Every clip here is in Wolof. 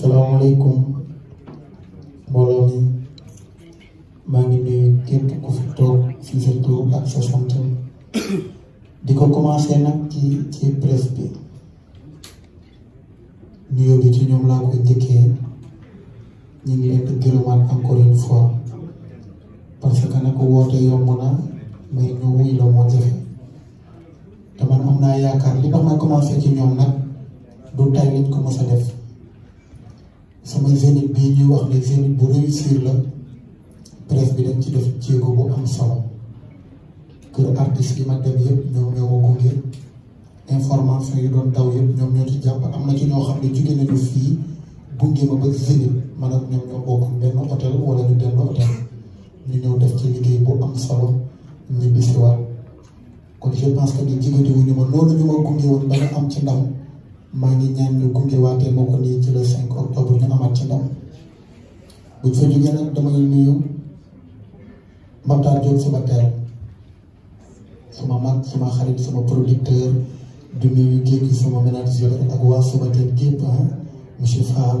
salaamaaleykum mbooloo mi maa ngi nuyu képp ku fi toog si sa tur ak sa sant di ko commencé nag ci ci presse bi nuyoo bi ci ñoom laa koy njëkkee ñu ngi leen di gërëmaat encore une fois parce que nag woote yomb na mais ñu wuy la moo jafe te man am naa yaakaar li tax ma commencé ci ñoom nag du tay lañ ko mos a def sama Zénith bii ñuy wax ne Zénith bu réussir la presse bi dañ ci def jéego bu am solo kër artiste yi ma dem yëpp ñoom ñoo ko gunge information yi doon daw yëpp ñoom ñoo ci jàpp am na ci ñoo xam ne jóge nañu fii gunge ma ba Zénith man ak ñoom ñoo bokk benn hôtel wala ñu benn hôtel ñu ñëw def ci liggéey bu am solo ñu bisiwaat kon je pense que ni jigéen wu ñu ma noonu ñu ma gunge woon ba nga am ci ndam maa ngi ñaan ñu gunge waatee ma ko nii ci le 5 octobre ñu amaat ci ndam buñ fa jógee nag damay nuyu Matar Diop sama teel sama mag sama xarit sama producteur di nuyu géej gi sama manager ak waa sama teel gépp ah monsieur Fall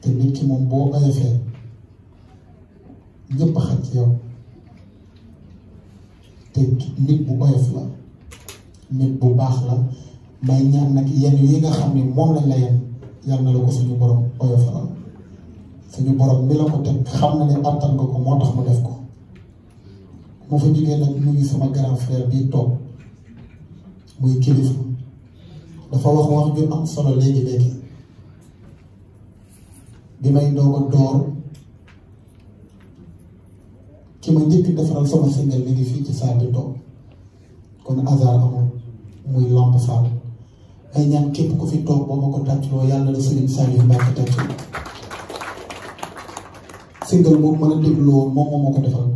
te nit ki moom boo oyofee ñëpp a xaj ci yow te nit bu oyof la nit bu baax la may ñaan nag yenn yi nga xam ne moom lañ la yenn yal na la ko suñu borom oyofalal suñu borom mi la ko teg xam na ne attan nga ko moo tax mu def ko mu fa jógee nag mu ngi sama grand frère bii toog muy kilifa dafa wax wax ju am solo léegi léegi bi may doog a door ki ma njëkk defaral sama single mi ngi fii ci salle bi toog kon hasard amul muy Lamp Fall ay ñaan képp ku fi toog boo ma ko tàccloo yàlla la Serigne Saliou Mbacké tàcc single boobu mën a dégloo moom moo ma ko defal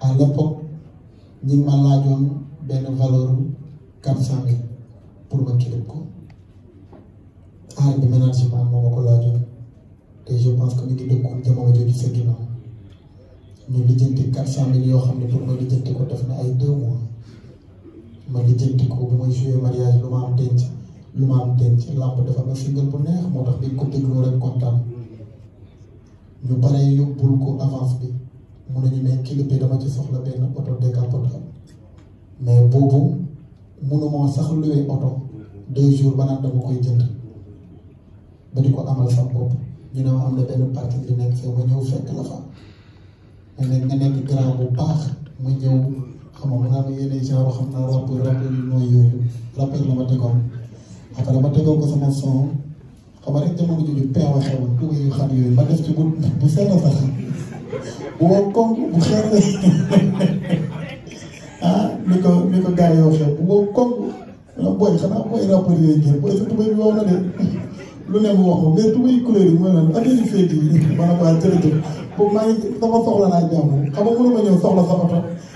à l'époque ñi ngi ma laajoon benn valeur quatre cent mille pour ma clip ko aar bi management moo ma ko laajoon te je pense que mi ngi dëkkoon jamono jooju sa ginnaaw ñu lijjanti quatre cent mille yoo xam ne pour ma lijjanti ko def na ay deux mois ma lijjanti ko bu may joué mariage lu ma am denc lu ma am denc làmb dafa ma single bu neex moo tax dañ ko dégloo rek kontaan ñu bare yóbbul ko avance bi mu ne ñu ne clip bi dama ci soxla benn oto décapotable mais boobu mënuma sax luwe oto deux jours ba naan dama koy jënd ba di ko amal sa bopp ñu ne ma am na benn parti bi nekk fee ma ñëw fekk la fa mais nag nga nekk grand bu baax ma ñëw xam nga maanaam yéen ay genre xam naa rappeur rappeur yu nooy yooyu rappeur la ma tegoon après ma tegoo ko sama son xam nga rek jamono jooju peew a xewoon tuuti yu xam yooyu ma def ci bu bu sell sax bu wow koŋŋ bu xeer ah ni ko ni ko gars yi waxee bu wow koŋŋ wala booy xanaa booy rapport yooyu ngeen booy sa tubéy bi wow na de lu ne mu wax ko mais tubéy couleur yi mooy lan affaire yi féet yi ma ne ko ah jërëjëf boobu maa ngi dafa soxla naa jàmm xam nga mënuma ñëw soxla sa oto.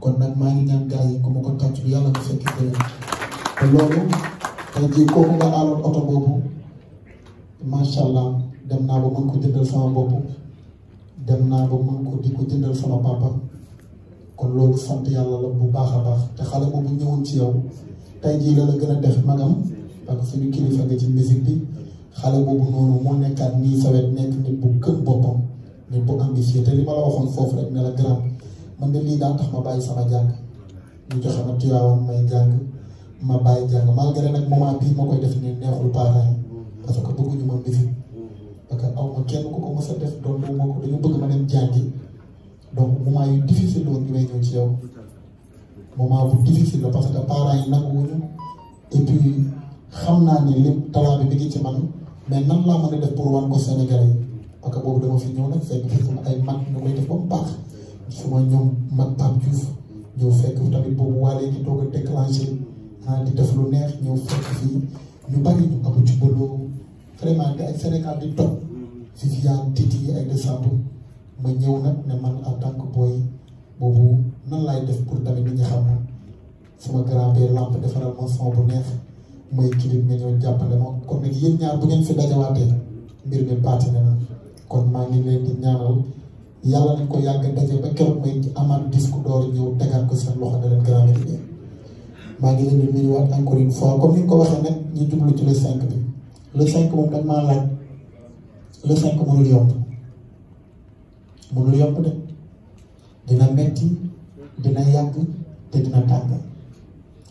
kon nag maa ngi ñaan gars yi ku ma ko tàcc bi yàlla nga fekk déwén te loolu tey jii kooku nga aaloon oto boobu macha allah dem naa ba mën ko jëndal sama bopp dem naa ba mën ko di ko jëndal sama papa kon loolu sant yàlla la bu baax a baax te xale boobu ñëwoon ci yow tey jii la la gën a def magam parce que suñu kilifa nga ci musique bi xale boobu noonu moo nekkaat nii sawet nekk nit bu gëm boppam mais bu ambitieux te li ma la waxoon foofu rek ne la grand man de lii daan tax ma bàyyi sama jàng ñu joxe ma tuyaawoon may jàng ma bàyyi jàng malgré nag moment bii ma koy def nii neexul parents yi parce que bëgguñu ma musique parce que aw ma kenn ku ko mës a def doon moo ko dañu bëgg ma dem jàngi donc moment yu difficile woon ñu may ñëw ci yow moment bu difficile la parce que parents yi nanguwuñu et puis xam naa ni lépp talaa bi mi ngi ci man mais nan laa mën a def pour wan ko Sénégalais yi parce que boobu dama fi ñëw nag fekk fi sama ay mag ñu koy def ba mu baax su ma ñoom mag Pape Diouf ñëw fekk tamit boobu waa léegi doog a déclenché ah di def lu neex ñëw fekk fii ñu bari ñu amu ci bëloo vraiment di ay Sénégal di topp Viviane Titi ay décembre ma ñëw nag ne man en tant que boy boobu nan laay def pour tamit nit ñi xam sama grand père lamp defaral ma son bu neex mooy clip nga ñëw jàppale ma kon nag yéen ñaar bu ngeen fi dajawaatee mbir mi baati na kon maa ngi leen di ñaanal yàlla nañ ko yàgg daje ba keroog may amaat disque d'or ñëw tegaat ko seen loxo ne leen grand bi maa ngi leen di nuyuwaat encore une fois comme ni nga ko waxee nag ñu jublu ci le 5 bi le 5 moom dañ maa laaj le 5 mënul yomb. mënul yomb de dina metti dina yàgg te dina tàng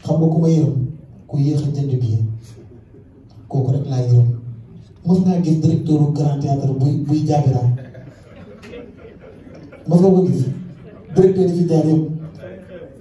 xam nga ku ma yërëm ku yéex a jënd billet kooku rek laa yërëm mos naa gis directeur u grand théâtre buy buy jaabira mos nga ko gis directeur yi fi jaar yëpp